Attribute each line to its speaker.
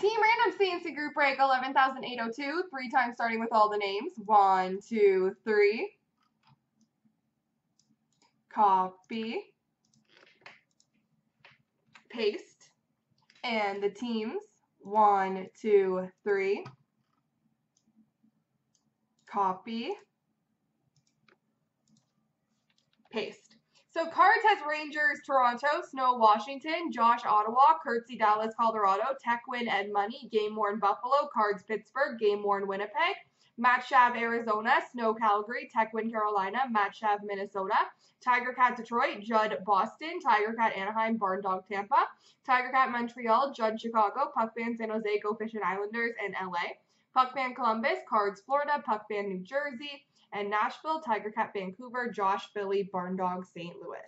Speaker 1: Team Random CNC Group Break 11,802. Three times starting with all the names. One, two, three. Copy. Paste. And the teams. One, two, three. Copy. Paste. So Cards has Rangers Toronto, Snow Washington, Josh Ottawa, Curtsy Dallas Colorado, Tech Win Edmonton, Game Worn Buffalo, Cards Pittsburgh, Game Worn Winnipeg, Matt Arizona, Snow Calgary, Tech Win Carolina, Matt Minnesota, Tiger Cat Detroit, Judd Boston, Tiger Cat Anaheim, Barn Dog Tampa, Tiger Cat Montreal, Judd Chicago, Puck Fan San Jose, Go Fishing Islanders, and LA, Puck Fan Columbus, Cards Florida, Puck Fan New Jersey, and Nashville, Tiger Cat Vancouver, Josh Philly, Barn Dog St. Louis.